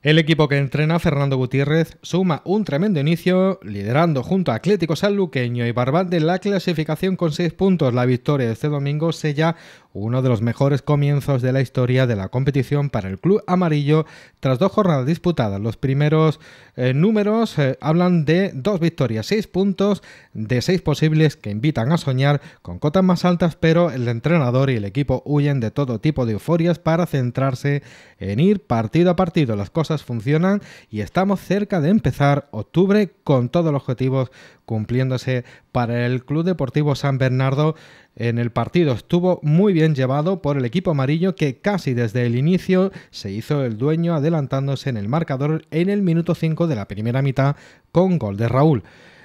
El equipo que entrena Fernando Gutiérrez suma un tremendo inicio, liderando junto a Atlético Sanluqueño y Barbate la clasificación con seis puntos. La victoria este domingo sella uno de los mejores comienzos de la historia de la competición para el club amarillo tras dos jornadas disputadas. Los primeros eh, números eh, hablan de dos victorias, seis puntos de seis posibles que invitan a soñar con cotas más altas, pero el entrenador y el equipo huyen de todo tipo de euforias para centrarse en ir partido a partido. Las cosas funcionan y estamos cerca de empezar octubre con todos los objetivos cumpliéndose para el Club Deportivo San Bernardo. En el partido estuvo muy bien llevado por el equipo amarillo que casi desde el inicio se hizo el dueño adelantándose en el marcador en el minuto 5 de la primera mitad con gol de Raúl.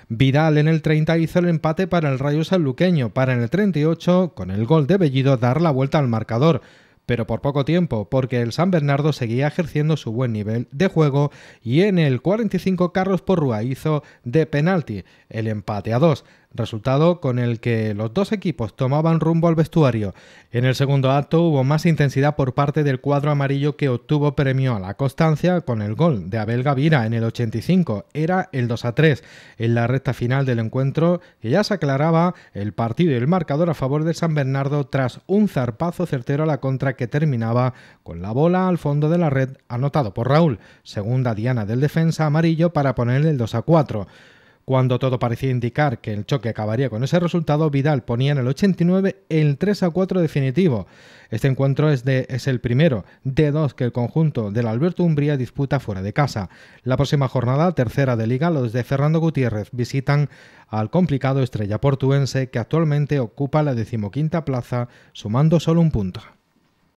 Vidal en el 30 hizo el empate para el Rayo Sanluqueño, para en el 38, con el gol de Bellido, dar la vuelta al marcador pero por poco tiempo, porque el San Bernardo seguía ejerciendo su buen nivel de juego y en el 45 Carlos Porrúa hizo de penalti el empate a dos resultado con el que los dos equipos tomaban rumbo al vestuario. En el segundo acto hubo más intensidad por parte del cuadro amarillo que obtuvo premio a la constancia con el gol de Abel Gavira en el 85. Era el 2 a 3 en la recta final del encuentro ya se aclaraba el partido y el marcador a favor de San Bernardo tras un zarpazo certero a la contra que terminaba con la bola al fondo de la red anotado por Raúl, segunda diana del defensa amarillo para ponerle el 2 a 4. Cuando todo parecía indicar que el choque acabaría con ese resultado, Vidal ponía en el 89 el 3 a 4 definitivo. Este encuentro es, el primero de dos que el conjunto del Alberto Umbría disputa fuera de casa. La próxima jornada, tercera de liga, los de Fernando Gutiérrez visitan al complicado Estrella Portuense que actualmente ocupa la decimoquinta plaza sumando solo un punto.